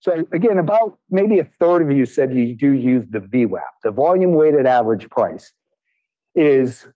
So again, about maybe a third of you said you do use the VWAP. The volume weighted average price is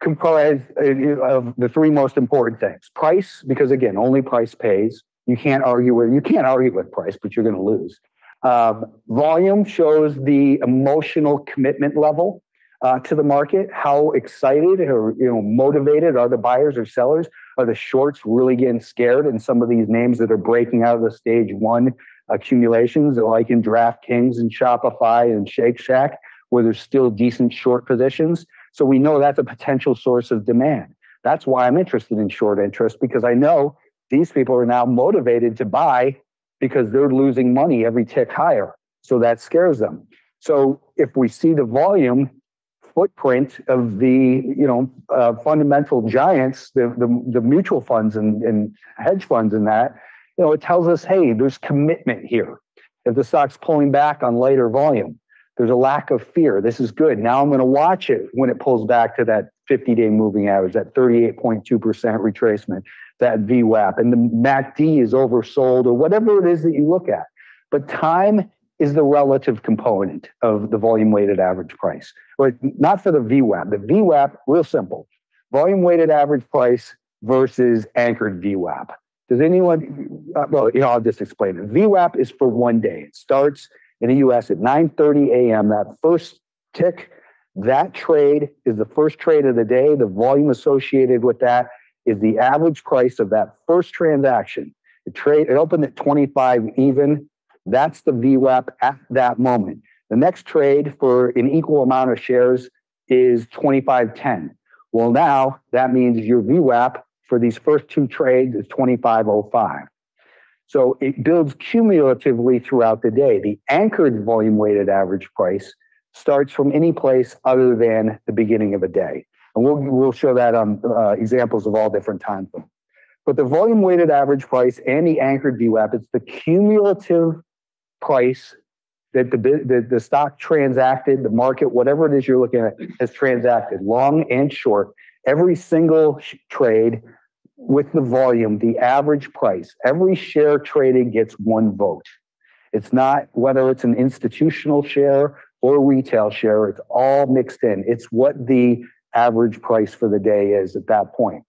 comprised of the three most important things. Price, because again, only price pays. You can't argue with you can't argue with price, but you're going to lose. Um, volume shows the emotional commitment level uh, to the market. How excited or you know motivated are the buyers or sellers? Are the shorts really getting scared? And some of these names that are breaking out of the stage one accumulations, like in DraftKings and Shopify and Shake Shack, where there's still decent short positions. So we know that's a potential source of demand. That's why I'm interested in short interest because I know these people are now motivated to buy because they're losing money every tick higher. So that scares them. So if we see the volume footprint of the you know uh, fundamental giants, the, the, the mutual funds and, and hedge funds and that, you know, it tells us, hey, there's commitment here. If the stock's pulling back on lighter volume, there's a lack of fear. This is good. Now I'm going to watch it when it pulls back to that 50 day moving average, that 38.2% retracement, that VWAP, and the MACD is oversold or whatever it is that you look at. But time is the relative component of the volume weighted average price, but not for the VWAP. The VWAP, real simple volume weighted average price versus anchored VWAP. Does anyone, uh, well, you know, I'll just explain it. VWAP is for one day. It starts in the US at 9:30 a.m. That first tick, that trade is the first trade of the day. The volume associated with that is the average price of that first transaction. It trade it opened at 25 even. That's the VWAP at that moment. The next trade for an equal amount of shares is 2510. Well, now that means your VWAP for these first two trades is 2505. So it builds cumulatively throughout the day. The anchored volume weighted average price starts from any place other than the beginning of a day. And we'll, we'll show that on uh, examples of all different time frames. But the volume weighted average price and the anchored VWAP, it's the cumulative price that the, the, the stock transacted, the market, whatever it is you're looking at, has transacted, long and short. Every single trade with the volume, the average price, every share traded gets one vote. It's not whether it's an institutional share or retail share, it's all mixed in. It's what the average price for the day is at that point.